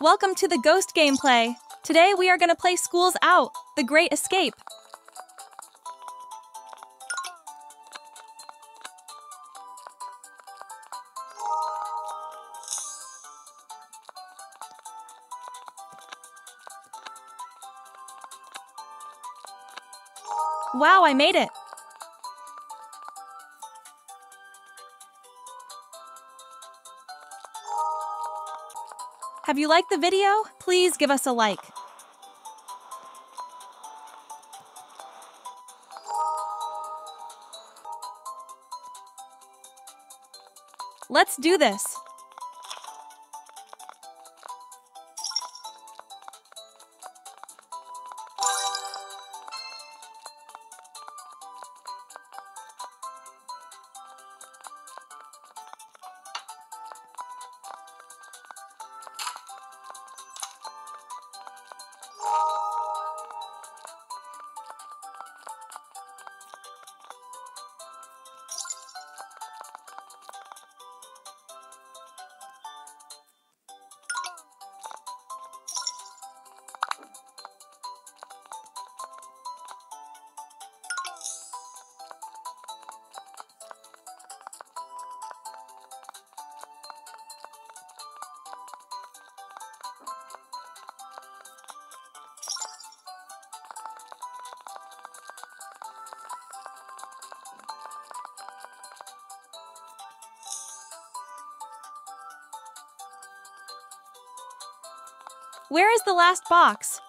Welcome to the Ghost gameplay. Today we are going to play Schools Out, The Great Escape. Wow, I made it! Have you liked the video? Please give us a like. Let's do this! Where is the last box?